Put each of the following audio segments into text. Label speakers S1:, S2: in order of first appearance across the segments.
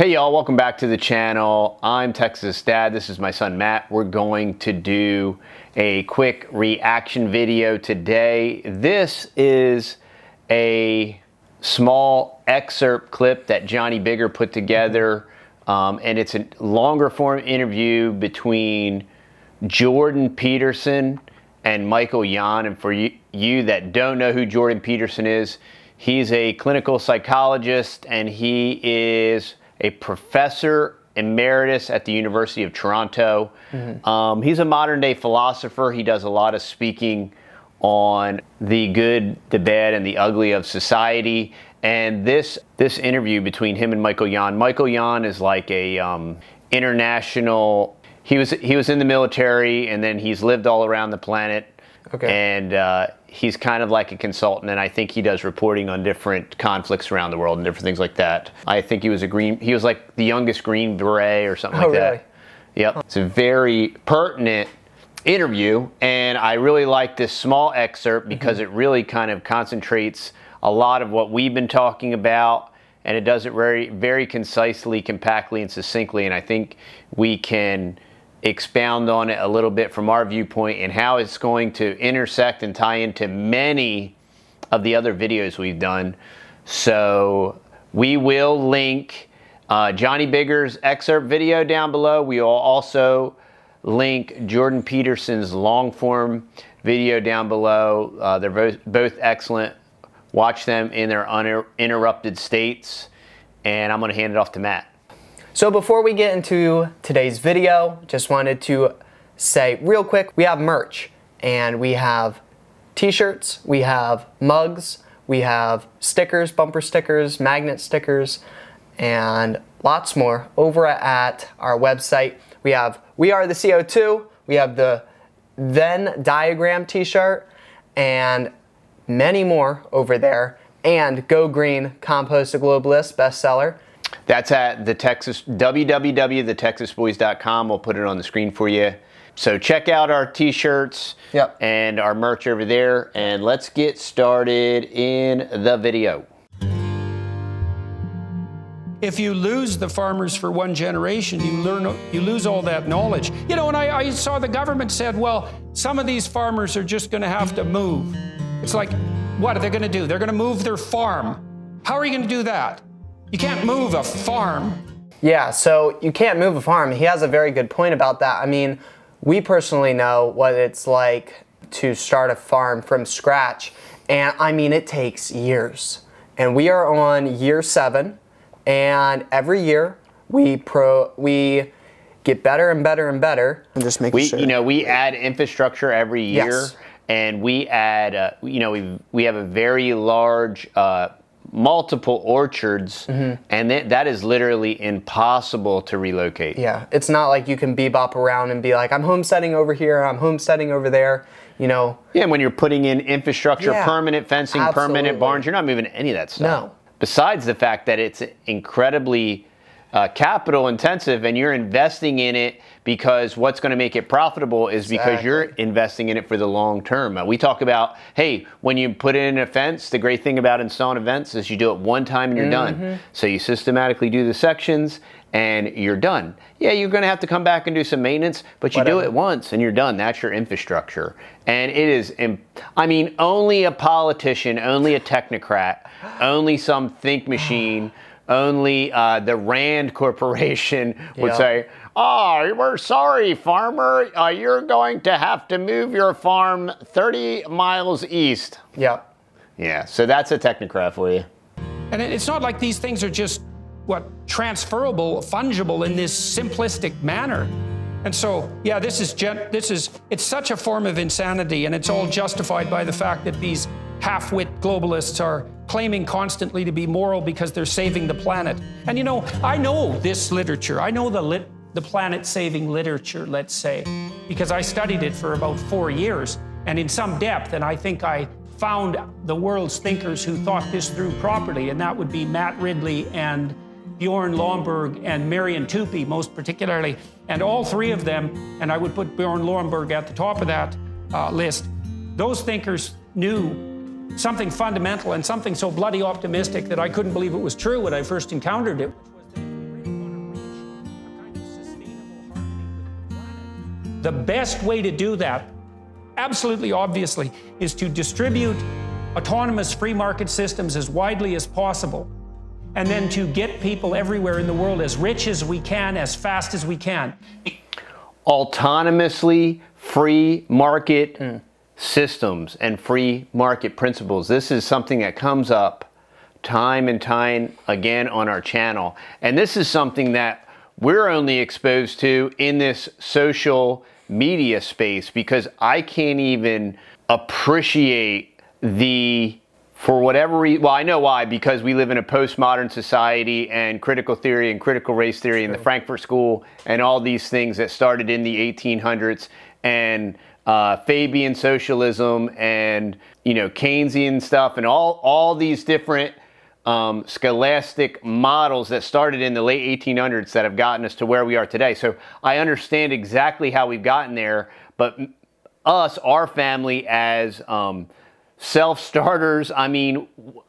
S1: Hey y'all, welcome back to the channel. I'm Texas Dad. This is my son Matt. We're going to do a quick reaction video today. This is a small excerpt clip that Johnny Bigger put together, um, and it's a longer form interview between Jordan Peterson and Michael Yon. And for you, you that don't know who Jordan Peterson is, he's a clinical psychologist and he is a professor emeritus at the University of Toronto. Mm-hmm. Um, he's a modern day philosopher. He does a lot of speaking on the good, the bad, and the ugly of society. And this this interview between him and Michael Yon. Michael Yon is like a um, international. He was he was in the military, and then he's lived all around the planet. Okay. And uh, he's kind of like a consultant, and I think he does reporting on different conflicts around the world and different things like that. I think he was a green. He was like the youngest Green Beret or something oh, like really? that. Yep. It's a very pertinent interview, and I really like this small excerpt because mm-hmm. it really kind of concentrates a lot of what we've been talking about, and it does it very, very concisely, compactly, and succinctly. And I think we can expound on it a little bit from our viewpoint and how it's going to intersect and tie into many of the other videos we've done. So we will link uh, Johnny Bigger's excerpt video down below. We will also link Jordan Peterson's long form video down below. Uh, they're both, both excellent. Watch them in their uninterrupted states. And I'm going to hand it off to Matt.
S2: So before we get into today's video, just wanted to say real quick, we have merch and we have t-shirts, we have mugs, we have stickers, bumper stickers, magnet stickers, and lots more over at our website. We have We Are the CO2, we have the Venn diagram t-shirt, and many more over there, and Go Green Compost a Globalist bestseller.
S1: That's at the Texas www.thetexasboys.com. We'll put it on the screen for you. So check out our t-shirts yep. and our merch over there and let's get started in the video.
S3: If you lose the farmers for one generation, you learn you lose all that knowledge. You know, and I, I saw the government said, well, some of these farmers are just going to have to move. It's like, what are they going to do? They're going to move their farm. How are you going to do that? You can't move a farm.
S2: Yeah, so you can't move a farm. He has a very good point about that. I mean, we personally know what it's like to start a farm from scratch. And I mean, it takes years. And we are on year seven. And every year we pro we get better and better and better.
S1: And just make sure. You know, we add infrastructure every year. Yes. And we add, uh, you know, we we have a very large uh, multiple orchards, mm-hmm. and th- that is literally impossible to relocate.
S2: Yeah, it's not like you can bebop around and be like, I'm homesteading over here, I'm homesteading over there. You know.
S1: Yeah, when you're putting in infrastructure, yeah, permanent fencing, absolutely. permanent barns, you're not moving any of that stuff. No. Besides the fact that it's incredibly uh, capital intensive and you're investing in it because what's going to make it profitable is exactly. because you're investing in it for the long term. Uh, we talk about, hey, when you put in a fence, the great thing about installing fence is you do it one time and you're mm-hmm. done. So you systematically do the sections and you're done. Yeah, you're going to have to come back and do some maintenance, but you Whatever. do it once and you're done. That's your infrastructure. And it is, I mean, only a politician, only a technocrat, only some think machine only uh, the Rand Corporation would say, Oh, we're sorry, farmer. Uh, you're going to have to move your farm 30 miles east.
S2: Yeah.
S1: Yeah, so that's a technocrat for you.
S3: And it's not like these things are just, what, transferable, fungible in this simplistic manner. And so, yeah, this is, this is, it's such a form of insanity, and it's all justified by the fact that these half-wit globalists are claiming constantly to be moral because they're saving the planet. And you know, I know this literature. I know the lit the planet-saving literature, let's say, because I studied it for about four years and in some depth, and I think I found the world's thinkers who thought this through properly, and that would be Matt Ridley and Bjorn Lomborg and Marian Tupy, most particularly. And all three of them, and I would put Bjorn Lomborg at the top of that uh, list, those thinkers knew Something fundamental and something so bloody optimistic that I couldn't believe it was true when I first encountered it. The best way to do that, absolutely obviously, is to distribute autonomous free market systems as widely as possible, and then to get people everywhere in the world as rich as we can, as fast as we can.
S1: Autonomously free market. Mm systems and free market principles. This is something that comes up time and time again on our channel. And this is something that we're only exposed to in this social media space because I can't even appreciate the for whatever reason, well, I know why, because we live in a postmodern society and critical theory and critical race theory and the Frankfurt School and all these things that started in the 1800s and uh, Fabian socialism and, you know, Keynesian stuff and all, all these different um, scholastic models that started in the late 1800s that have gotten us to where we are today. So I understand exactly how we've gotten there, but us, our family as, um, self-starters. I mean,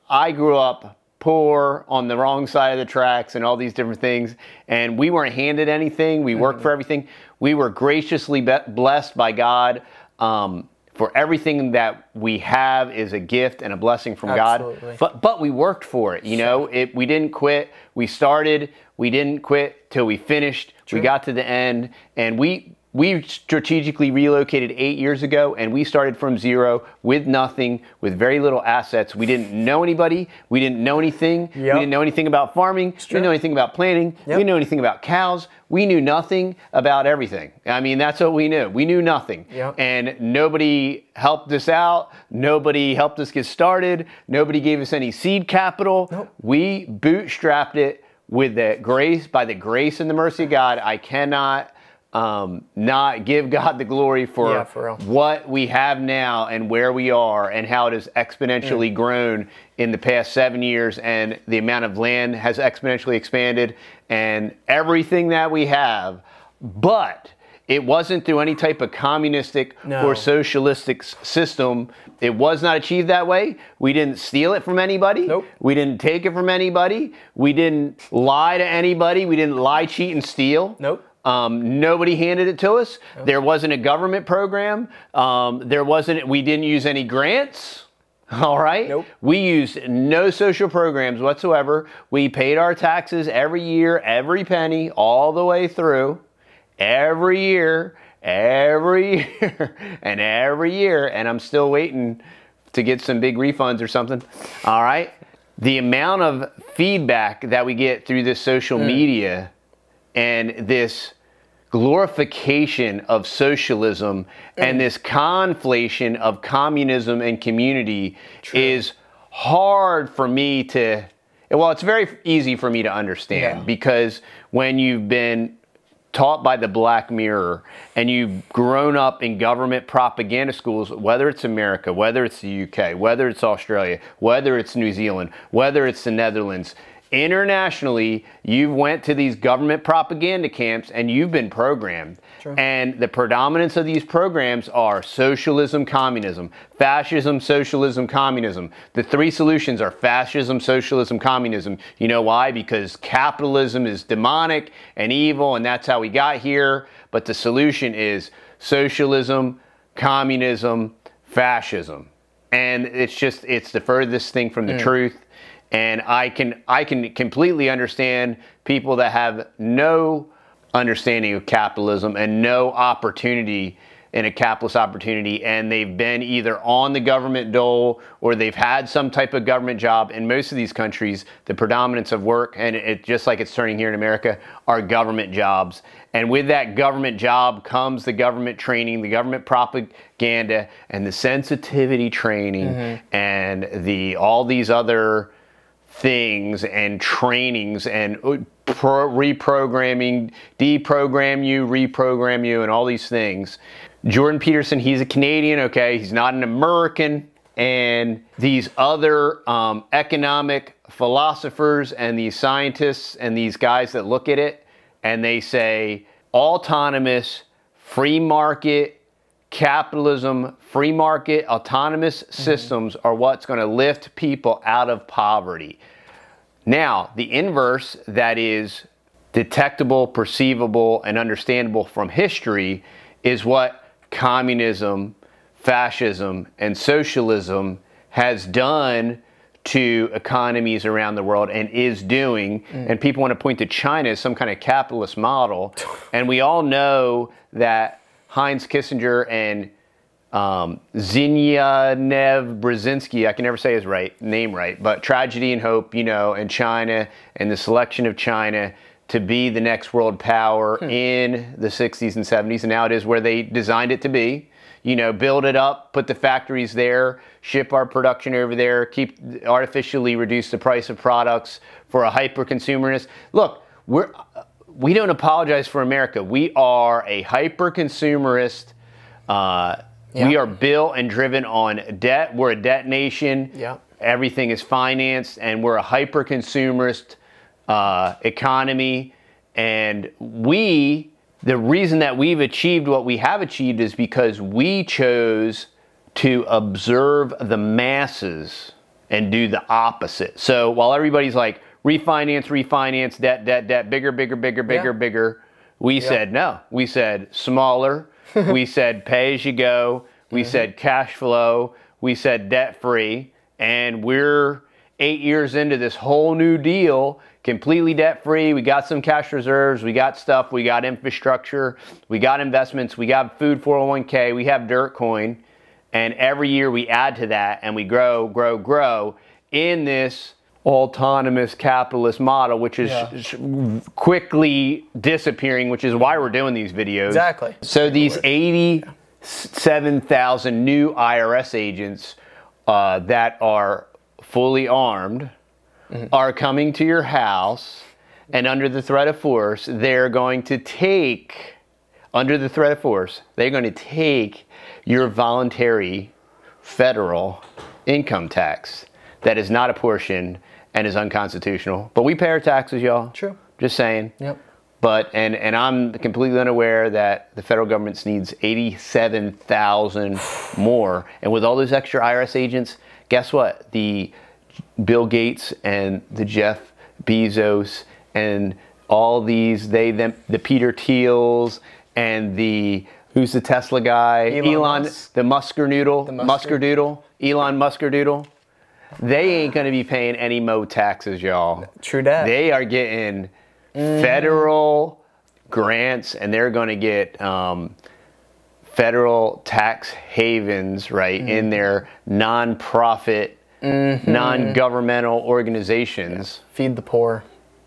S1: I grew up poor on the wrong side of the tracks and all these different things and we weren't handed anything we worked mm-hmm. for everything we were graciously blessed by god um, for everything that we have is a gift and a blessing from Absolutely. god but but we worked for it you sure. know it we didn't quit we started we didn't quit till we finished True. we got to the end and we we strategically relocated eight years ago and we started from zero with nothing, with very little assets. We didn't know anybody. We didn't know anything. Yep. We didn't know anything about farming. We didn't know anything about planting. Yep. We didn't know anything about cows. We knew nothing about everything. I mean, that's what we knew. We knew nothing. Yep. And nobody helped us out. Nobody helped us get started. Nobody gave us any seed capital. Nope. We bootstrapped it with the grace, by the grace and the mercy of God. I cannot um, not give God the glory for, yeah, for what we have now and where we are and how it has exponentially mm. grown in the past seven years and the amount of land has exponentially expanded and everything that we have. But it wasn't through any type of communistic no. or socialistic system. It was not achieved that way. We didn't steal it from anybody. Nope. We didn't take it from anybody. We didn't lie to anybody. We didn't lie, cheat, and steal.
S2: Nope.
S1: Um, nobody handed it to us. There wasn't a government program. Um, there wasn't. We didn't use any grants. All right. Nope. We used no social programs whatsoever. We paid our taxes every year, every penny, all the way through, every year, every year, and every year. And I'm still waiting to get some big refunds or something. All right. The amount of feedback that we get through this social mm. media and this glorification of socialism and this conflation of communism and community True. is hard for me to well it's very easy for me to understand yeah. because when you've been taught by the black mirror and you've grown up in government propaganda schools whether it's america whether it's the uk whether it's australia whether it's new zealand whether it's the netherlands internationally you've went to these government propaganda camps and you've been programmed. True. and the predominance of these programs are socialism communism fascism socialism communism. The three solutions are fascism socialism communism. You know why? Because capitalism is demonic and evil and that's how we got here. But the solution is socialism communism fascism. And it's just it's the furthest thing from the mm. truth and I can I can completely understand people that have no understanding of capitalism and no opportunity in a capitalist opportunity and they've been either on the government dole or they've had some type of government job in most of these countries the predominance of work and it just like it's turning here in america are government jobs and with that government job comes the government training the government propaganda and the sensitivity training mm-hmm. and the all these other things and trainings and uh, pro- reprogramming, deprogram you, reprogram you, and all these things. Jordan Peterson, he's a Canadian, okay? He's not an American. And these other um, economic philosophers and these scientists and these guys that look at it and they say autonomous, free market, capitalism, free market, autonomous mm-hmm. systems are what's going to lift people out of poverty. Now, the inverse that is detectable, perceivable, and understandable from history is what communism, fascism, and socialism has done to economies around the world and is doing. Mm. And people want to point to China as some kind of capitalist model. and we all know that Heinz Kissinger and um, Zbigniew Brzezinski, I can never say his right name right, but Tragedy and Hope, you know, and China and the selection of China to be the next world power hmm. in the 60s and 70s, and now it is where they designed it to be. You know, build it up, put the factories there, ship our production over there, keep artificially reduce the price of products for a hyper consumerist. Look, we're we don't apologize for America. We are a hyper consumerist. Uh, yeah. We are built and driven on debt. We're a debt nation.
S2: Yeah.
S1: Everything is financed, and we're a hyper consumerist uh, economy. And we, the reason that we've achieved what we have achieved is because we chose to observe the masses and do the opposite. So while everybody's like, refinance, refinance, debt, debt, debt, bigger, bigger, bigger, bigger, yeah. bigger, we yeah. said no. We said smaller, we said pay as you go. We mm-hmm. said cash flow. We said debt free. And we're eight years into this whole new deal, completely debt free. We got some cash reserves. We got stuff. We got infrastructure. We got investments. We got food 401k. We have dirt coin. And every year we add to that and we grow, grow, grow in this autonomous capitalist model, which is yeah. quickly disappearing, which is why we're doing these videos.
S2: Exactly.
S1: So these 87,000 new IRS agents uh, that are fully armed mm-hmm. are coming to your house, and under the threat of force, they're going to take, under the threat of force, they're going to take your voluntary federal income tax that is not apportioned and is unconstitutional. But we pay our taxes, y'all.
S2: True.
S1: Just saying.
S2: Yep.
S1: But and and I'm completely unaware that the federal government needs 87,000 more. And with all those extra IRS agents, guess what? The Bill Gates and the Jeff Bezos and all these they them the Peter Thiels and the who's the Tesla guy?
S2: Elon, Elon
S1: the Musker Noodle, the Musker Doodle, Elon Musker Doodle. They ain't going to be paying any mo taxes, y'all.
S2: True that.
S1: They are getting mm. federal grants, and they're going to get um, federal tax havens, right, mm. in their nonprofit, mm-hmm. non-governmental organizations.
S2: Yeah. Feed the poor.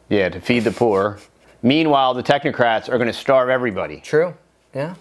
S1: Yeah, to feed the poor. Meanwhile, the technocrats are going to starve everybody.
S2: True. Yeah.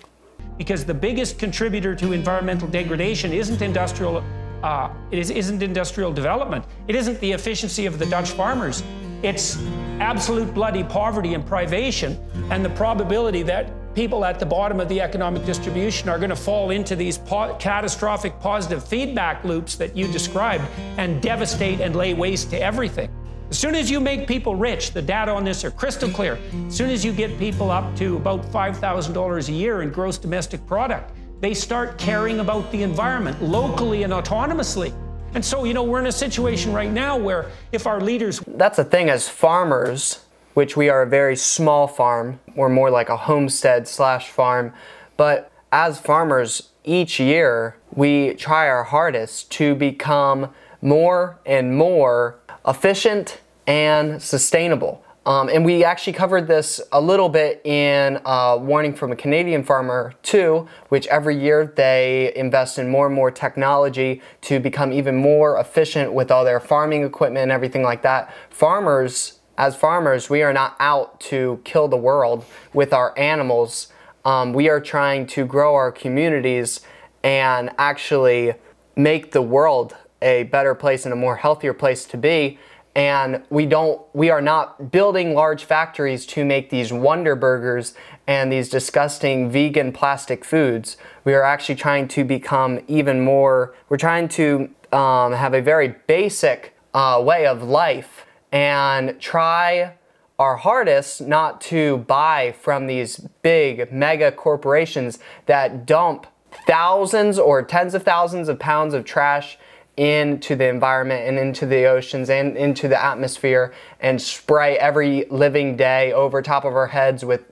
S3: Because the biggest contributor to environmental degradation isn't industrial uh, it is, isn't industrial development. It isn't the efficiency of the Dutch farmers. It's absolute bloody poverty and privation and the probability that people at the bottom of the economic distribution are going to fall into these po catastrophic positive feedback loops that you described and devastate and lay waste to everything. As soon as you make people rich, the data on this are crystal clear. As soon as you get people up to about $5,000 a year in gross domestic product, they start caring about the environment locally and autonomously. And so, you know, we're in a situation right now where if our leaders.
S2: That's the thing as farmers, which we are a very small farm, we're more like a homestead slash farm. But as farmers, each year we try our hardest to become more and more efficient and sustainable. Um, and we actually covered this a little bit in uh, Warning from a Canadian Farmer too, which every year they invest in more and more technology to become even more efficient with all their farming equipment and everything like that. Farmers, as farmers, we are not out to kill the world with our animals. Um, we are trying to grow our communities and actually make the world a better place and a more healthier place to be and we don't we are not building large factories to make these wonder burgers and these disgusting vegan plastic foods. We are actually trying to become even more we're trying to um, have a very basic uh, way of life and try our hardest not to buy from these big mega corporations that dump thousands or tens of thousands of pounds of trash into the environment and into the oceans and into the atmosphere and spray every living day over top of our heads with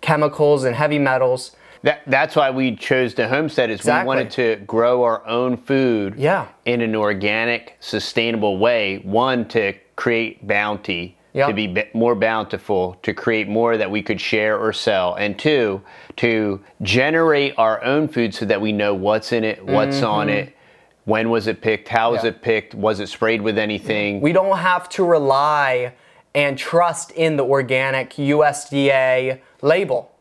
S2: chemicals and heavy metals.
S1: That, that's why we chose to homestead is
S2: Exactly.
S1: we wanted to grow our own food
S2: Yeah.
S1: in an organic, sustainable way. One, to create bounty,
S2: Yeah.
S1: to be more bountiful, to create more that we could share or sell. And two, to generate our own food so that we know what's in it, what's on mm-hmm. it, when was it picked, how was.
S2: Yeah.
S1: it picked, was it sprayed with anything.
S2: We don't have to rely and trust in the organic USDA label.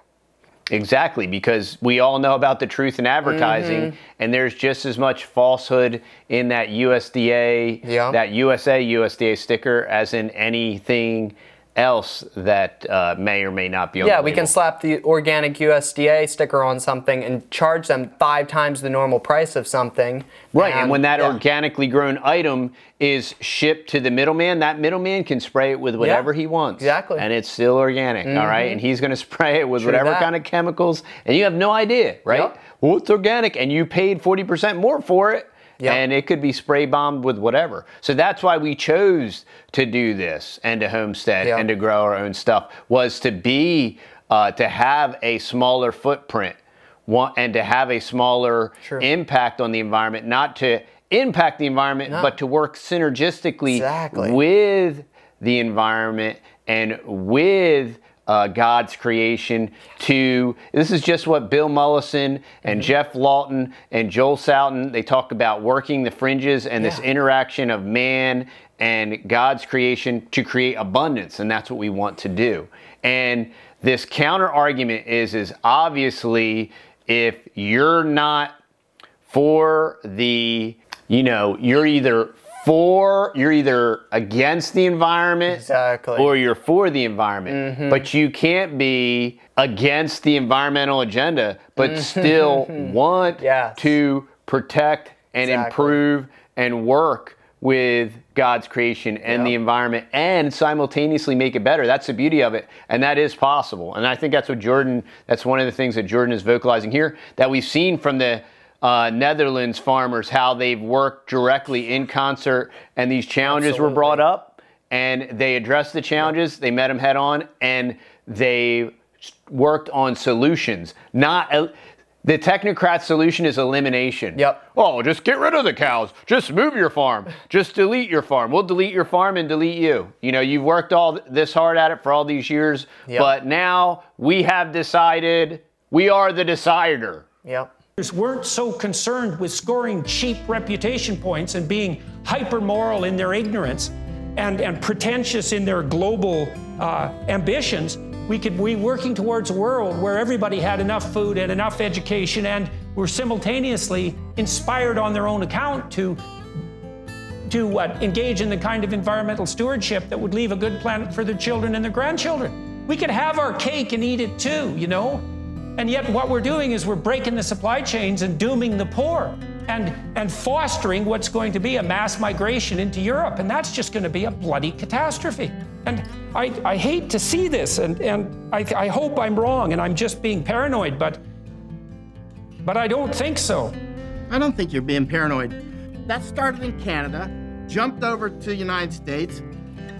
S1: Exactly, because we all know about the truth in advertising,
S2: Mm-hmm.
S1: and there's just as much falsehood in that USDA,
S2: Yeah.
S1: that USA USDA sticker as in anything else that uh, may or may not be on
S2: Yeah, we can slap the organic USDA sticker on something and charge them five times the normal price of something.
S1: Right, and when that
S2: yeah.
S1: organically grown item is shipped to the middleman, that middleman can spray it with whatever he wants.
S2: exactly. Mm-hmm.
S1: And it's still organic, all right? And he's going to spray it with
S2: True
S1: whatever
S2: that.
S1: kind of chemicals, and you have no idea, right?
S2: Yep.
S1: Well, it's organic, and you paid 40% more for it.
S2: Yep.
S1: And it could be spray bombed with whatever. So that's why we chose to do this and to homestead
S2: Yeah.
S1: and to grow our own stuff was to be uh, to have a smaller footprint and to have a smaller
S2: True.
S1: impact on the environment, not to impact the environment,
S2: No.
S1: but to work synergistically
S2: Exactly.
S1: with the environment and with uh, God's creation to this is just what Bill Mollison and
S2: Mm-hmm.
S1: Jeff Lawton and Joel Salatin they talk about working the fringes and this interaction of man and God's creation to create abundance and that's what we want to do. And this counter argument is is obviously if you're not for the you know you're either for you're either against the environment
S2: Exactly.
S1: or you're for the environment mm-hmm. but you can't be against the environmental agenda but mm-hmm. still want
S2: Yes.
S1: to protect and
S2: Exactly.
S1: improve and work with God's creation and the environment and simultaneously make it better. That's the beauty of it. And that is possible. And I think that's what Jordan, that's one of the things that Jordan is vocalizing here that we've seen from the uh, Netherlands farmers, how they've worked directly in concert and these challenges were brought up and they addressed the challenges, they met them head on, and they worked on solutions, not. el- the technocrat solution is elimination.
S2: Yep.
S1: Oh, just get rid of the cows. Just move your farm. Just delete your farm. We'll delete your farm and delete you. You know, you've worked all th- this hard at it for all these years,
S2: Yep.
S1: but now we have decided we are the decider.
S2: Yep.
S3: Weren't so concerned with scoring cheap reputation points and being hyper moral in their ignorance and, and pretentious in their global uh, ambitions, we could be working towards a world where everybody had enough food and enough education and were simultaneously inspired on their own account to to what engage in the kind of environmental stewardship that would leave a good planet for their children and their grandchildren. We could have our cake and eat it too, you know? And yet what we're doing is we're breaking the supply chains and dooming the poor and and fostering what's going to be a mass migration into Europe and that's just going to be a bloody catastrophe. And I, I hate to see this and, and I, I hope I'm wrong and I'm just being paranoid, but but I don't think so.
S4: I don't think you're being paranoid. That started in Canada, jumped over to the United States.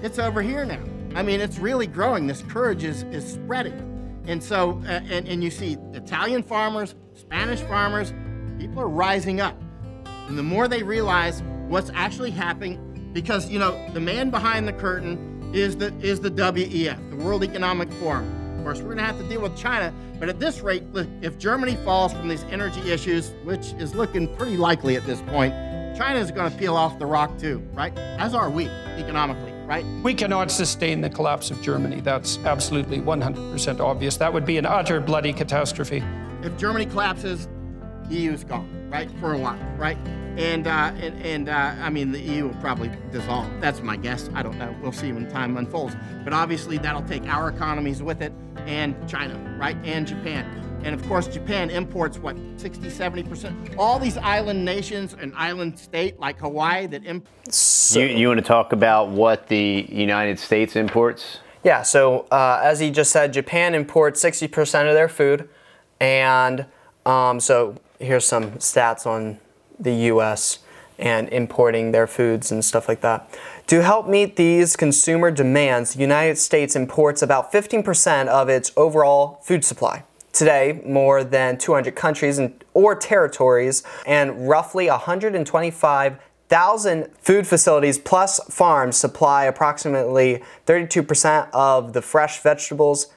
S4: It's over here now. I mean, it's really growing. This courage is, is spreading. And so, uh, and, and you see Italian farmers, Spanish farmers, people are rising up. And the more they realize what's actually happening, because, you know, the man behind the curtain is the, is the WEF, the World Economic Forum. Of course, we're going to have to deal with China, but at this rate, if Germany falls from these energy issues, which is looking pretty likely at this point, China is going to peel off the rock too, right? As are we economically, right?
S3: We cannot sustain the collapse of Germany. That's absolutely 100% obvious. That would be an utter bloody catastrophe.
S4: If Germany collapses, EU's gone, right? For a while, right? And uh, and, and uh, I mean, the EU will probably dissolve. That's my guess. I don't know. We'll see when time unfolds. But obviously, that'll take our economies with it, and China, right? And Japan. And of course, Japan imports what 60, 70 percent. All these island nations and island state like Hawaii that import.
S1: you, you want to talk about what the United States imports?
S2: Yeah, so uh, as he just said, Japan imports 60% of their food. And um, so here's some stats on the US and importing their foods and stuff like that. To help meet these consumer demands, the United States imports about 15% of its overall food supply. Today more than 200 countries and, or territories and roughly 125,000 food facilities plus farms supply approximately 32% of the fresh vegetables,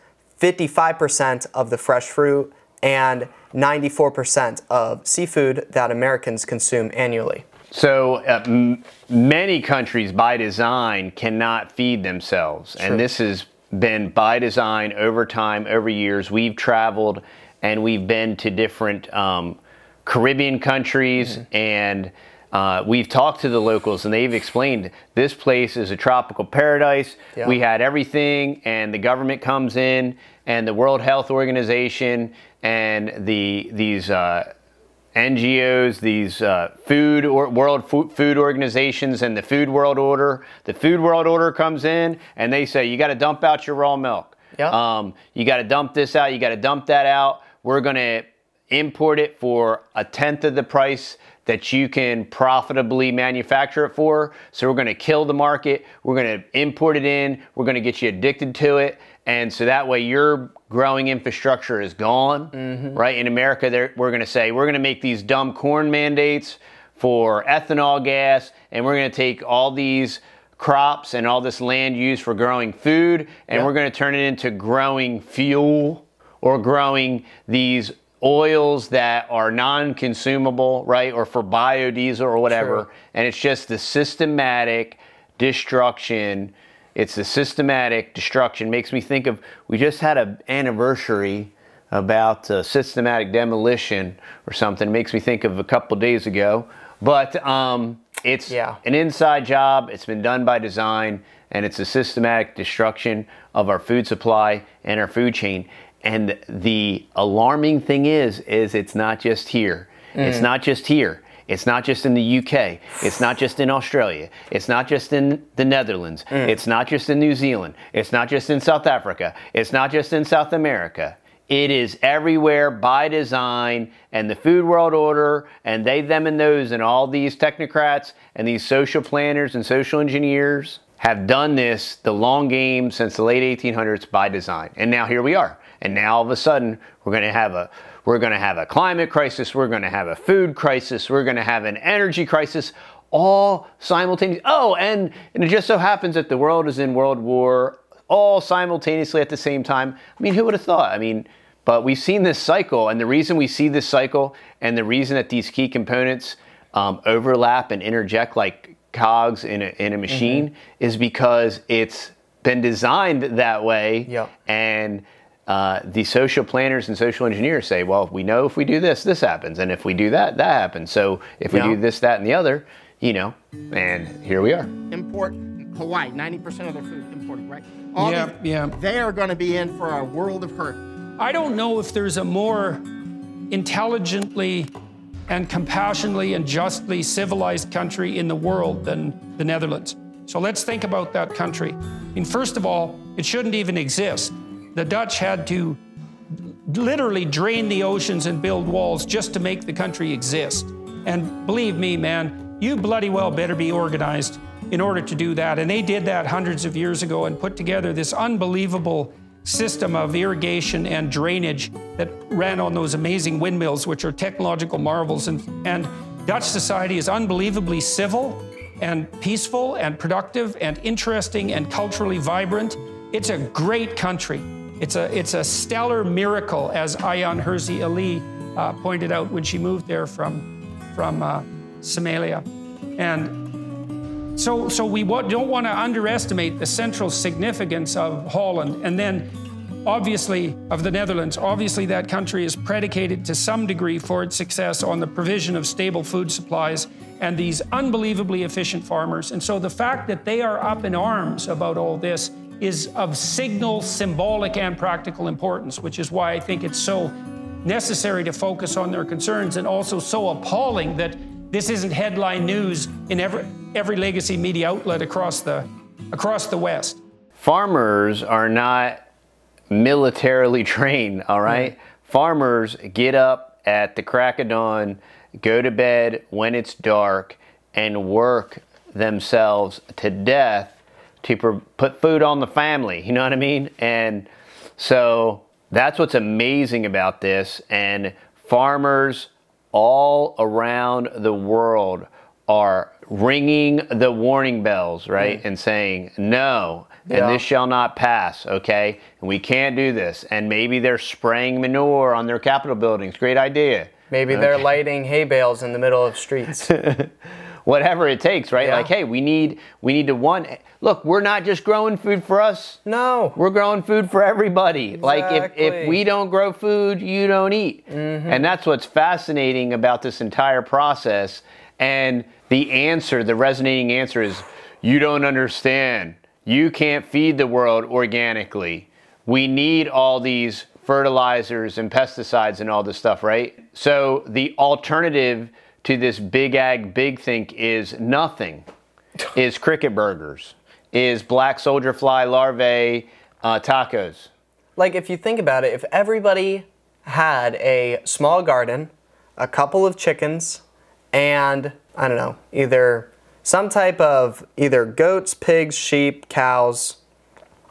S2: 55% of the fresh fruit, and 94% of seafood that Americans consume annually.
S1: So uh, many countries by design cannot feed themselves, and this has been by design over time, over years. We've traveled and we've been to different um, Caribbean countries mm-hmm. and. Uh, we've talked to the locals and they've explained this place is a tropical paradise. Yeah. We had everything, and the government comes in, and the World Health Organization and the these uh, NGOs, these uh, food or world food organizations, and the Food World Order. The Food World Order comes in and they say you got to dump out your raw milk.
S2: Yep.
S1: Um, you got to dump this out. You got to dump that out. We're going to import it for a tenth of the price that you can profitably manufacture it for. So we're going to kill the market. We're going to import it in. We're going to get you addicted to it. And so that way your growing infrastructure is gone, mm-hmm. right? In America, we're going to say we're going to make these dumb corn mandates for ethanol gas, and we're going to take all these crops and all this land used for growing food, and yep. we're going to turn it into growing fuel or growing these oils that are non-consumable, right, or for biodiesel or whatever. And it's just the systematic destruction it's the systematic destruction. Makes me think of we just had an anniversary about uh, systematic demolition or something. Makes me think of a couple days ago. But um, it's yeah. an inside job. It's been done by design, and it's a systematic destruction of our food supply and our food chain. And the alarming thing is, is it's not just here. Mm. It's not just here. It's not just in the UK. It's not just in Australia. It's not just in the Netherlands. Mm. It's not just in New Zealand. It's not just in South Africa. It's not just in South America. It is everywhere by design, and the Food World Order, and they, them, and those, and all these technocrats and these social planners and social engineers have done this the long game since the late 1800s by design. And now here we are. And now all of a sudden, we're going to have a we're going to have a climate crisis. We're going to have a food crisis. We're going to have an energy crisis all simultaneously. Oh, and, and it just so happens that the world is in World War all simultaneously at the same time. I mean, who would have thought? I mean, but we've seen this cycle, and the reason we see this cycle and the reason that these key components um, overlap and interject like cogs in a, in a machine mm-hmm. is because it's been designed that way.
S2: Yep.
S1: And uh, the social planners and social engineers say, well, we know if we do this, this happens, and if we do that, that happens. So if we yeah. do this, that, and the other, you know, and here we are.
S4: Import Hawaii, 90% of their food imported, right? All
S3: yeah,
S4: these,
S3: yeah.
S4: They are going to be in for a world of hurt.
S3: I don't know if there's a more intelligently and compassionately and justly civilized country in the world than the Netherlands. So let's think about that country. I mean, first of all, it shouldn't even exist. The Dutch had to literally drain the oceans and build walls just to make the country exist. And believe me, man, you bloody well better be organized in order to do that. And they did that hundreds of years ago and put together this unbelievable system of irrigation and drainage that ran on those amazing windmills, which are technological marvels. And, and Dutch society is unbelievably civil and peaceful and productive and interesting and culturally vibrant. It's a great country. It's a, it's a stellar miracle, as Ayaan Hirsi Ali uh, pointed out when she moved there from, from uh, Somalia. And so, so we don't want to underestimate the central significance of Holland. And then, obviously, of the Netherlands. Obviously, that country is predicated to some degree for its success on the provision of stable food supplies and these unbelievably efficient farmers. And so the fact that they are up in arms about all this is of signal, symbolic, and practical importance, which is why I think it's so necessary to focus on their concerns and also so appalling that this isn't headline news in every, every legacy media outlet across the, across the West.
S1: Farmers are not militarily trained, all right? Mm-hmm. Farmers get up at the crack of dawn, go to bed when it's dark, and work themselves to death to put food on the family. You know what I mean? And so That's what's amazing about this. And farmers all around the world are ringing the warning bells, right? And saying, no, and this shall not pass, okay? And we can't do this. And maybe they're spraying manure on their Capitol buildings. Great idea.
S2: Maybe they're lighting hay bales in the middle of streets.
S1: Whatever it takes, right?
S2: Yeah.
S1: Like, hey, we need we need to one look, we're not just growing food for us.
S2: no.
S1: We're growing food for everybody. Like if, if we don't grow food, you don't eat. Mm-hmm. And that's what's fascinating about this entire process. And the answer, the resonating answer is you don't understand. You can't feed the world organically. We need all these fertilizers and pesticides and all this stuff, right? So the alternative to this big ag, big think is nothing is cricket burgers, is black soldier fly larvae uh, tacos.
S2: like if you think about it, if everybody had a small garden, a couple of chickens, and I don't know, either some type of either goats, pigs, sheep, cows,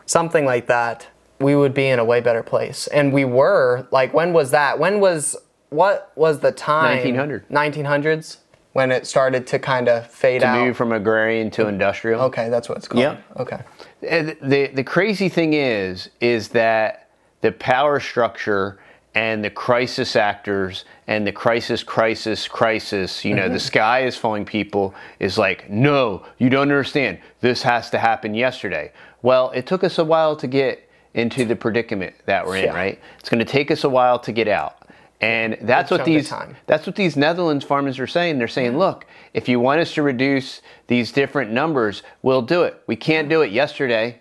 S2: something like that, we would be in a way better place. And we were like, when was that? When was what was the time?
S1: 1900.
S2: 1900s when it started to kind of fade
S1: To
S2: out.
S1: move from agrarian to industrial.
S2: okay, that's what it's called.
S1: Yeah.
S2: Okay.
S1: And the the crazy thing is is that the power structure and the crisis actors and the crisis crisis crisis you know
S2: Mm-hmm.
S1: the sky is falling people is like no you don't understand this has to happen yesterday well it took us a while to get into the predicament that we're in
S2: Yeah.
S1: right it's going to take us a while to get out and that's what these
S2: time.
S1: that's what these Netherlands farmers are saying. They're saying, look, if you want us to reduce these different numbers, we'll do it. We can't do it yesterday.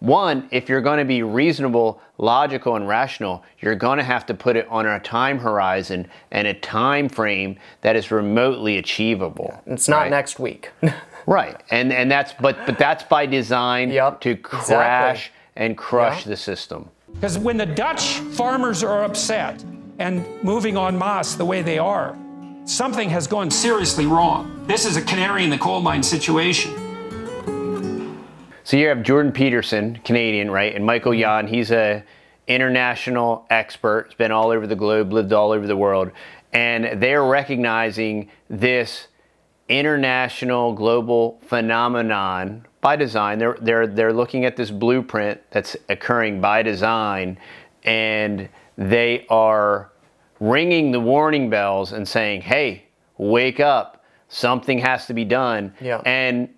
S1: One, if you're going to be reasonable, logical, and rational, you're going to have to put it on a time horizon and a time frame that is remotely achievable.
S2: It's not
S1: right?
S2: next week.
S1: Right, and and that's but but that's by design
S2: Yep,
S1: to
S2: exactly.
S1: crash and crush
S2: Yeah.
S1: the system.
S3: Because when the Dutch farmers are upset and moving en masse the way they are, something has gone seriously wrong. This is a canary in the coal mine situation.
S1: So you have Jordan Peterson, Canadian, right, and Michael mm-hmm. Yon. He's a international expert. He's been all over the globe, lived all over the world, and they're recognizing this international global phenomenon by design. They're they're they're looking at this blueprint that's occurring by design, and they are ringing the warning bells and saying, "Hey, wake up! Something has to be done."
S2: Yeah.
S1: And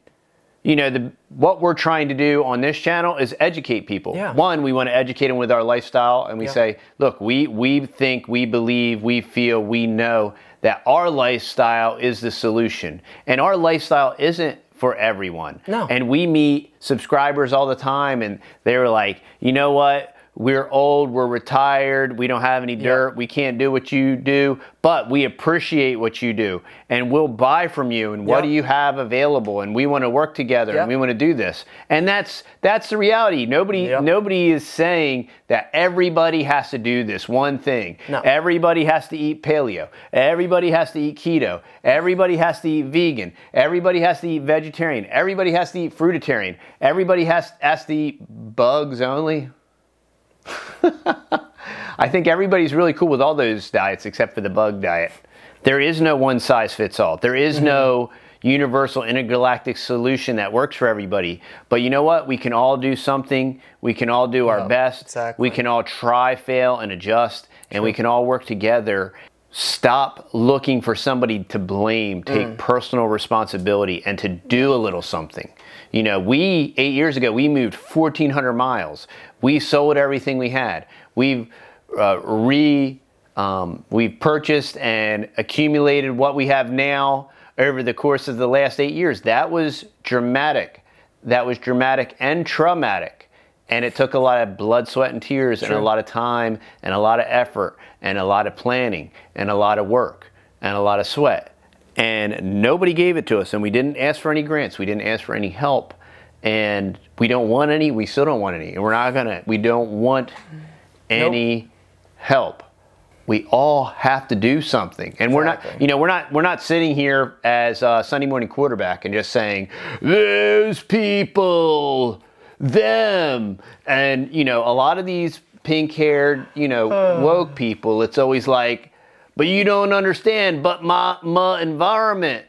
S1: you know, the, what we're trying to do on this channel is educate people.
S2: Yeah.
S1: One, we want to educate them with our lifestyle, and we
S2: Yeah.
S1: say, look, we we think, we believe, we feel, we know that our lifestyle is the solution, and our lifestyle isn't for everyone.
S2: No.
S1: And we meet subscribers all the time, and they're like, you know what? We're old, we're retired, we don't have any dirt, we can't do what you do, but we appreciate what you do, and we'll buy from you. And what do you have available? And we want to work together,
S2: Yeah.
S1: and we want to do this. And that's that's the reality. Nobody nobody is saying that everybody has to do this one thing.
S2: No.
S1: Everybody has to eat paleo. Everybody has to eat keto. Everybody has to eat vegan. Everybody has to eat vegetarian. Everybody has to eat fruitarian. Everybody has, has to eat bugs only. I think everybody's really cool with all those diets except for the bug diet. There is no one size fits all. There is no universal intergalactic solution that works for everybody. But you know what? We can all do something. We can all do our best.
S2: exactly.
S1: We can all try, fail, and adjust, and we can all work together. Stop looking for somebody to blame. Take
S2: Mm.
S1: personal responsibility and to do a little something. You know, we eight years ago we moved 1,400 miles. We sold everything we had. We've uh, re um, we've purchased and accumulated what we have now over the course of the last eight years. That was dramatic. That was dramatic and traumatic. And it took a lot of blood, sweat, and tears, and a lot of time, and a lot of effort, and a lot of planning, and a lot of work, and a lot of sweat. And nobody gave it to us, and we didn't ask for any grants. We didn't ask for any help. And we don't want any. We still don't want any. And we're not gonna. We don't want any help. We all have to do something, and we're not. You know, we're not. We're not sitting here as a Sunday morning quarterback and just saying those people, them, and you know, a lot of these pink-haired, you know, woke people, it's always like, but you don't understand, but my my environment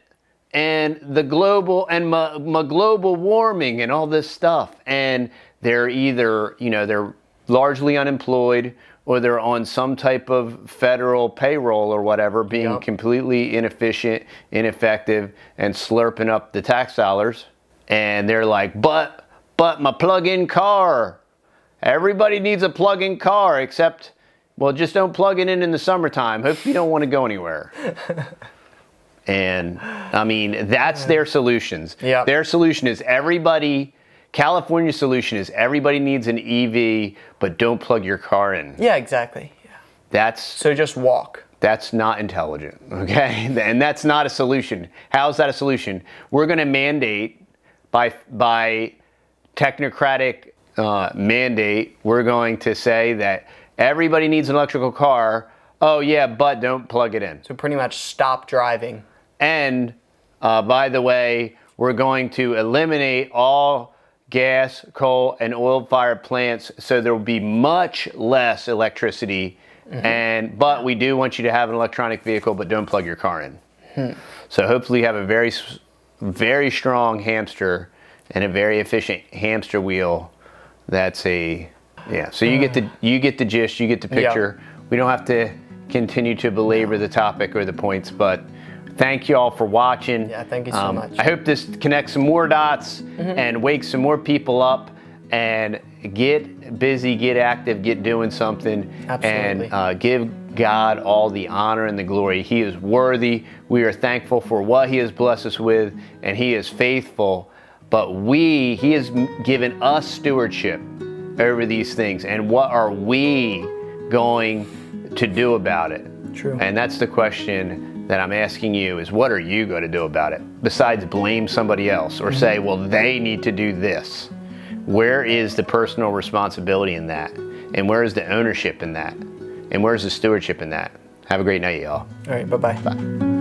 S1: and the global and my, my global warming and all this stuff. And they're either, you know, they're largely unemployed or they're on some type of federal payroll or whatever, being
S2: Yep.
S1: completely inefficient, ineffective, and slurping up the tax dollars. And they're like, but, but my plug-in car. Everybody needs a plug-in car, except, well, just don't plug it in in the summertime. Hope you don't want to go anywhere. and I mean, that's their solutions.
S2: Yep.
S1: Their solution is everybody. California's solution is everybody needs an EV, but don't plug your car in.
S2: Yeah, exactly. Yeah.
S1: That's
S2: So just walk.
S1: that's not intelligent, okay? And that's not a solution. How's that a solution? We're going to mandate by by technocratic uh, mandate. We're going to say that everybody needs an electrical car. Oh yeah, but don't plug it in.
S2: So pretty much stop driving.
S1: And uh, by the way, we're going to eliminate all gas, coal, and oil-fired plants, so there will be much less electricity. Mm-hmm. And but we do want you to have an electronic vehicle, but don't plug your car in. Hmm. So hopefully, you have a very, very strong hamster and a very efficient hamster wheel. That's a yeah. So you get the hmm. you get the gist, you get the
S2: Yeah.
S1: picture. We don't have to continue to belabor the topic or the points, but thank you all for watching. Um,
S2: Yeah, thank you so much.
S1: I hope this connects some more dots and wakes some more people up and get busy, get active, get doing something,
S2: Absolutely.
S1: and uh, give God all the honor and the glory. He is worthy. We are thankful for what He has blessed us with, and He is faithful. But we, He has given us stewardship over these things, and what are we going to do about it?
S2: True.
S1: And that's the question that I'm asking you is what are you going to do about it besides blame somebody else or say, mm-hmm. well, they need to do this? Where is the personal responsibility in that? And where is the ownership in that? And where's the stewardship in that? Have a great night, y'all.
S2: All right, bye-bye.